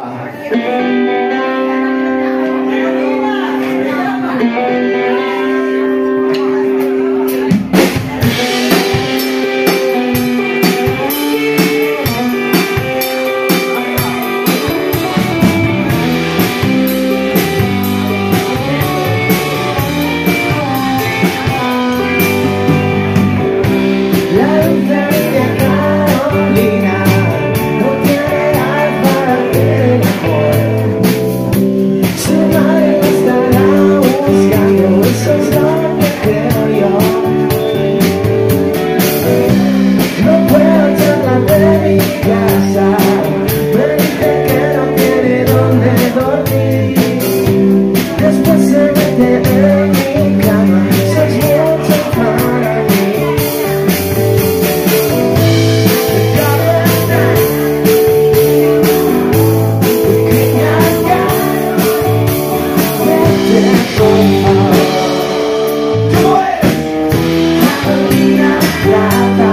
Uh, Yeah.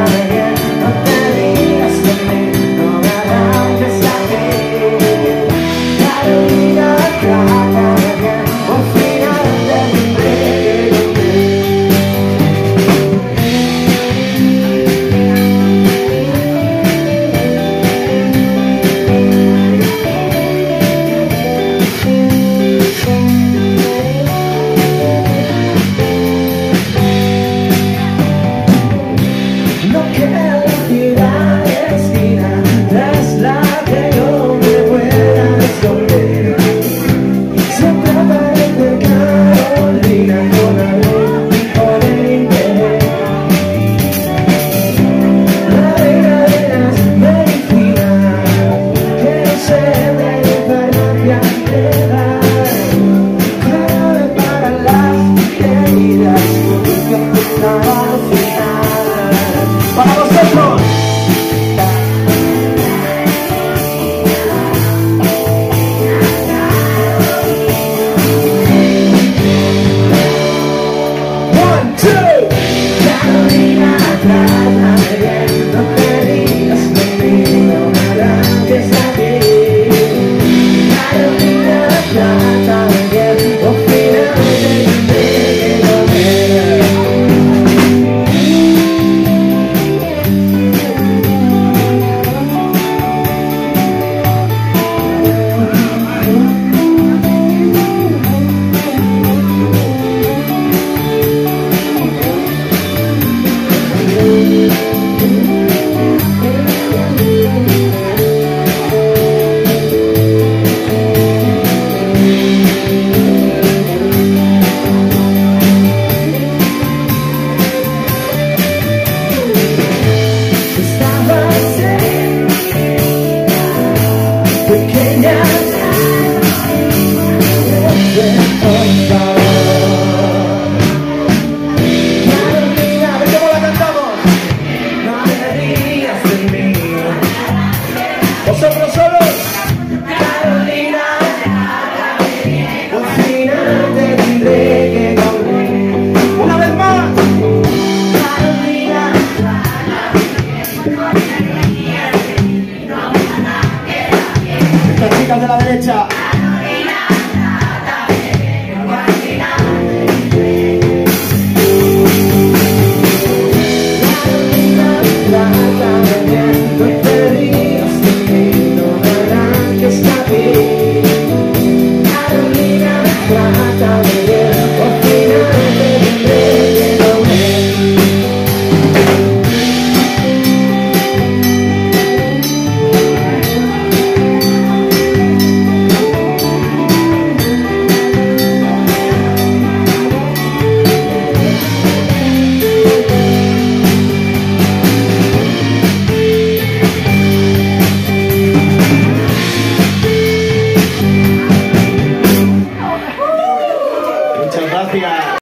Para você, João. De la derecha.